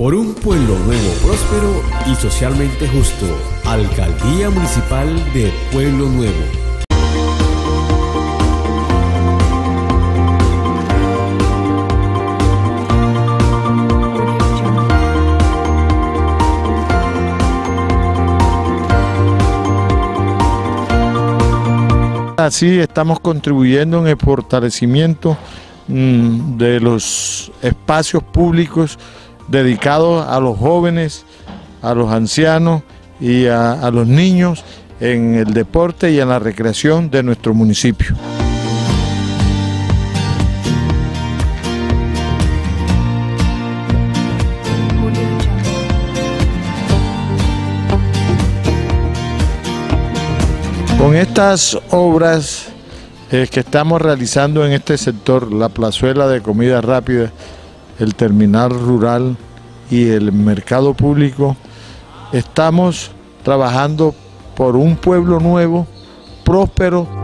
Por un pueblo nuevo, próspero y socialmente justo. Alcaldía Municipal de Pueblo Nuevo. Así estamos contribuyendo en el fortalecimiento mm, de los espacios públicos dedicados a los jóvenes, a los ancianos y a, los niños en el deporte y en la recreación de nuestro municipio. Con estas obras eh, que estamos realizando en este sector, la plazuela de comida rápida, el terminal rural y el mercado público, estamos trabajando por un pueblo nuevo, próspero.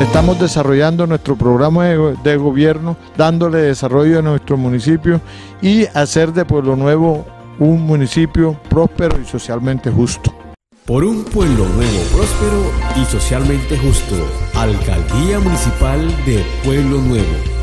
Estamos desarrollando nuestro programa de, gobierno, dándole desarrollo a nuestro municipio y hacer de Pueblo Nuevo un municipio próspero y socialmente justo. Por un pueblo nuevo, próspero y socialmente justo. Alcaldía Municipal de Pueblo Nuevo.